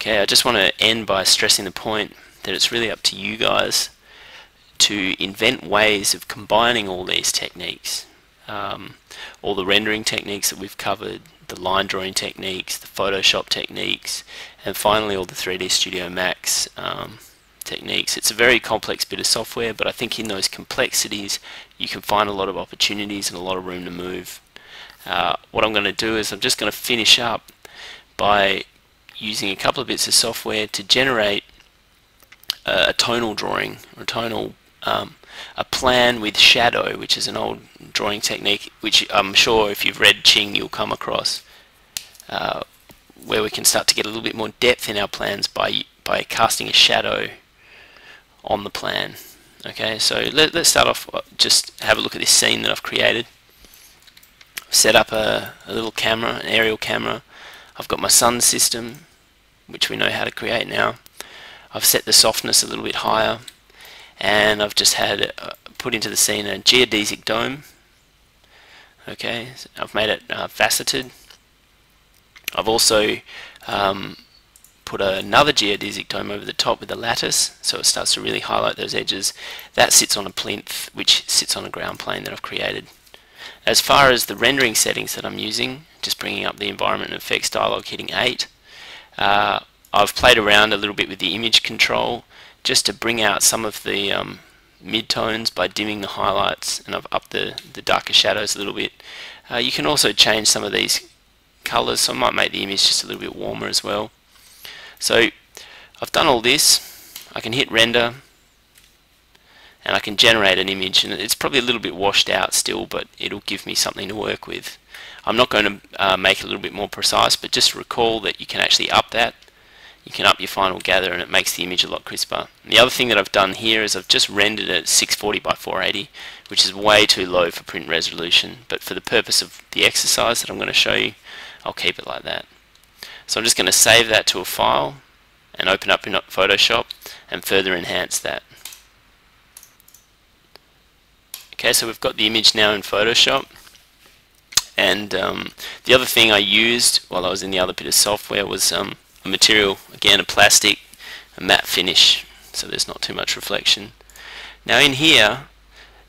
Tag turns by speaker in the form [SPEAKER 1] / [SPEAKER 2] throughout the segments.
[SPEAKER 1] Okay, I just want to end by stressing the point that it's really up to you guys to invent ways of combining all these techniques. Um, all the rendering techniques that we've covered, the line drawing techniques, the Photoshop techniques, and finally all the 3D Studio Max um, techniques. It's a very complex bit of software, but I think in those complexities you can find a lot of opportunities and a lot of room to move. Uh, what I'm going to do is I'm just going to finish up by using a couple of bits of software to generate a, tonal drawing or a tonal um, a plan with shadow which is an old drawing technique which I'm sure if you've read Ching you'll come across uh, where we can start to get a little bit more depth in our plans by by casting a shadow on the plan. Okay so let, us start off uh, just have a look at this scene that I've created. I've set up a, a little camera an aerial camera. I've got my sun system which we know how to create now. I've set the softness a little bit higher and I've just had uh, put into the scene a geodesic dome. Okay I've made it uh, faceted. I've also um, put another geodesic dome over the top with a lattice so it starts to really highlight those edges. That sits on a plinth which sits on a ground plane that I've created. As far as the rendering settings that I'm using just bringing up the environment effects dialog hitting 8 uh, I've played around a little bit with the image control just to bring out some of the um, midtones by dimming the highlights and I've upped the, the darker shadows a little bit. Uh, you can also change some of these colors so I might make the image just a little bit warmer as well. So I've done all this. I can hit render and I can generate an image and it's probably a little bit washed out still but it'll give me something to work with. I'm not going to uh, make it a little bit more precise, but just recall that you can actually up that. You can up your final gather and it makes the image a lot crisper. And the other thing that I've done here is I've just rendered it at 640 by 480, which is way too low for print resolution, but for the purpose of the exercise that I'm going to show you, I'll keep it like that. So I'm just going to save that to a file and open up in Photoshop and further enhance that. Okay, so we've got the image now in Photoshop. And um, the other thing I used while I was in the other bit of software was um, a material, again a plastic, a matte finish, so there's not too much reflection. Now in here,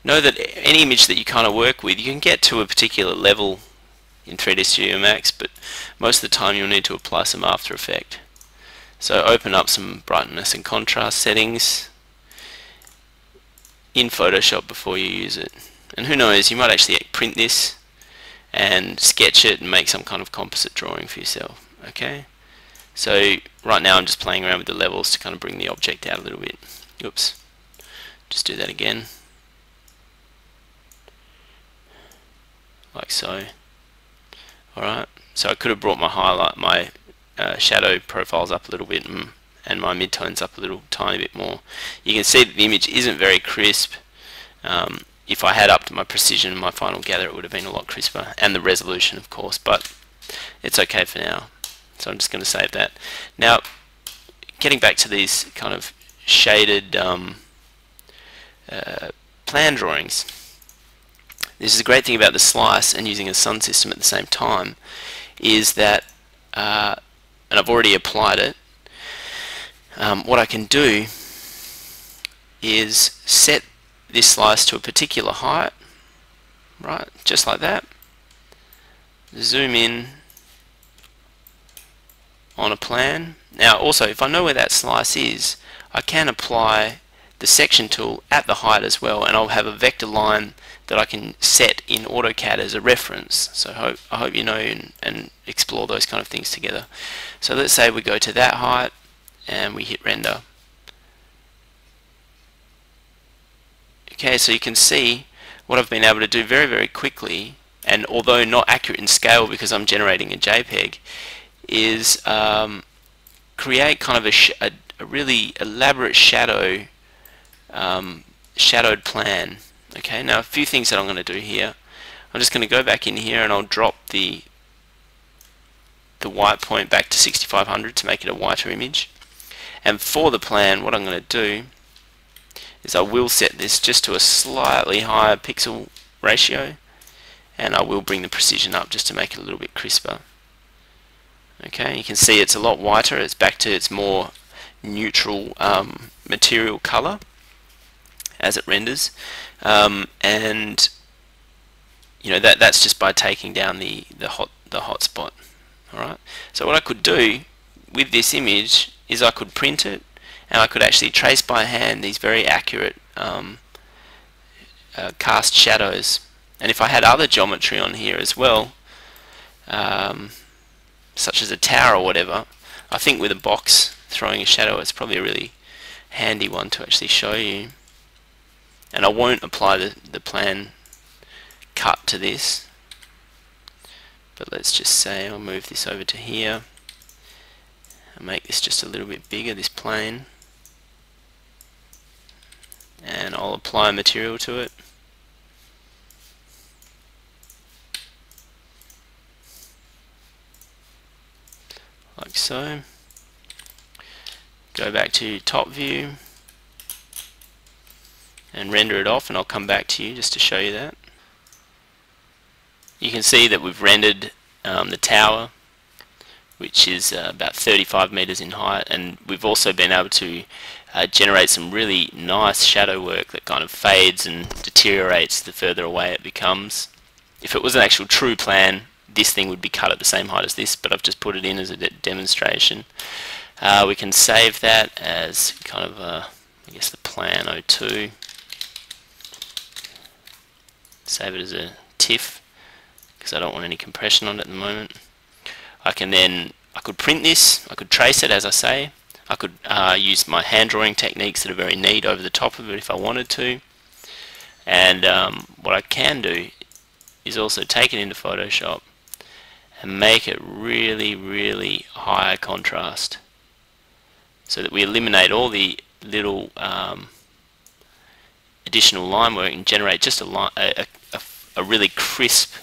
[SPEAKER 1] know that any image that you kind of work with, you can get to a particular level in 3D Studio Max, but most of the time you'll need to apply some After Effect. So open up some brightness and contrast settings in Photoshop before you use it. And who knows, you might actually print this and sketch it and make some kind of composite drawing for yourself okay? So right now I'm just playing around with the levels to kind of bring the object out a little bit. Oops. Just do that again. Like so. Alright. So I could have brought my highlight my uh, shadow profiles up a little bit and, and my midtones up a little tiny bit more. You can see that the image isn't very crisp um, if I had upped my precision in my final gather it would have been a lot crisper. And the resolution of course but it's okay for now. So I'm just going to save that. Now getting back to these kind of shaded um, uh, plan drawings. This is a great thing about the slice and using a sun system at the same time is that uh, and I've already applied it um, what I can do is set this slice to a particular height, right, just like that. Zoom in on a plan. Now also, if I know where that slice is, I can apply the section tool at the height as well, and I'll have a vector line that I can set in AutoCAD as a reference. So I hope, I hope you know and, and explore those kind of things together. So let's say we go to that height and we hit render. Okay, so you can see what I've been able to do very, very quickly, and although not accurate in scale because I'm generating a JPEG, is um, create kind of a, a, a, really elaborate shadow um, shadowed plan. Okay, now a few things that I'm going to do here. I'm just going to go back in here and I'll drop the the white point back to 6500 to make it a whiter image. And for the plan, what I'm going to do is I will set this just to a slightly higher pixel ratio and I will bring the precision up just to make it a little bit crisper Okay, you can see it's a lot whiter. It's back to its more neutral um, material color as it renders, um, and you know that that's just by taking down the the hot the hotspot. All right. So what I could do with this image is I could print it, and I could actually trace by hand these very accurate um, uh, cast shadows. And if I had other geometry on here as well, um, such as a tower or whatever, I think with a box throwing a shadow it's probably a really handy one to actually show you. And I won't apply the, the plan cut to this, but let's just say I'll move this over to here and make this just a little bit bigger, this plane. And I'll apply material to it. like so. Go back to top view and render it off and I'll come back to you just to show you that. You can see that we've rendered um, the tower which is uh, about 35 meters in height and we've also been able to uh, generate some really nice shadow work that kind of fades and deteriorates the further away it becomes. If it was an actual true plan this thing would be cut at the same height as this, but I've just put it in as a de demonstration. Uh, we can save that as kind of, a, I guess, the plan 02. Save it as a TIFF because I don't want any compression on it at the moment. I can then, I could print this, I could trace it as I say, I could uh, use my hand drawing techniques that are very neat over the top of it if I wanted to. And um, what I can do is also take it into Photoshop and make it really, really high contrast so that we eliminate all the little um, additional line work and generate just a, line, a, a, a really crisp,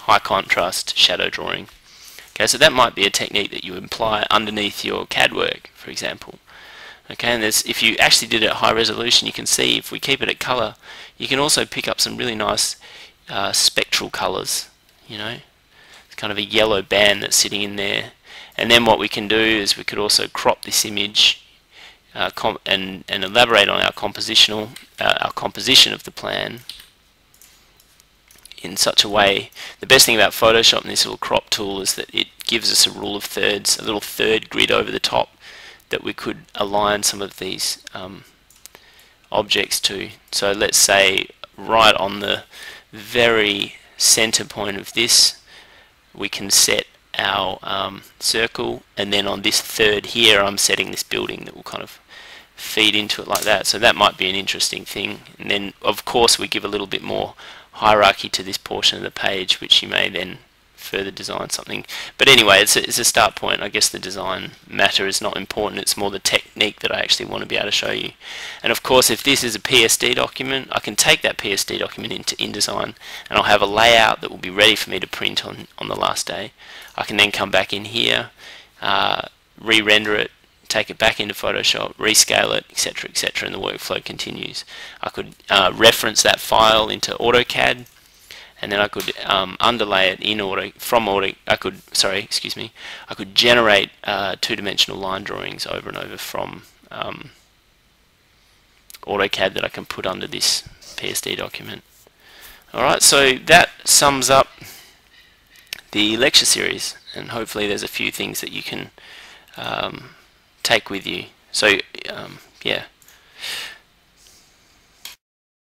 [SPEAKER 1] high contrast shadow drawing. Okay, so that might be a technique that you apply underneath your CAD work, for example. Okay, and if you actually did it at high resolution, you can see if we keep it at color, you can also pick up some really nice uh, spectral colors, you know it's kind of a yellow band that's sitting in there. And then what we can do is we could also crop this image uh, and, and elaborate on our compositional uh, our composition of the plan in such a way. The best thing about Photoshop and this little crop tool is that it gives us a rule of thirds, a little third grid over the top that we could align some of these um, objects to. So let's say right on the very center point of this we can set our um, circle and then on this third here I'm setting this building that will kind of feed into it like that so that might be an interesting thing and then of course we give a little bit more hierarchy to this portion of the page which you may then further design something. But anyway, it's a, it's a start point. I guess the design matter is not important. It's more the technique that I actually want to be able to show you. And of course, if this is a PSD document, I can take that PSD document into InDesign and I'll have a layout that will be ready for me to print on, on the last day. I can then come back in here, uh, re-render it, take it back into Photoshop, rescale it, etc., etc., and the workflow continues. I could uh, reference that file into AutoCAD and then I could um, underlay it in order from order I could sorry excuse me I could generate uh, two-dimensional line drawings over and over from um, AutoCAD that I can put under this PSD document alright so that sums up the lecture series and hopefully there's a few things that you can um, take with you. So um, yeah